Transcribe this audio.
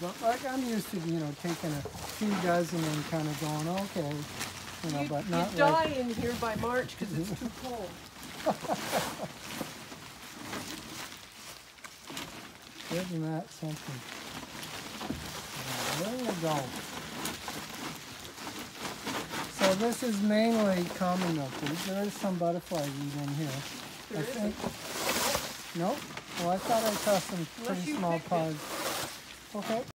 but like I'm used to, you know, taking a few dozen and kind of going, okay, you know, You, but you not die like, in here by March because it's too cold. isn't that something? There you go. So this is mainly common milkweed. There is some butterfly weed in here. There I isn't. think. Nope. Well, I thought I saw some Unless pretty small pods. it. Okay.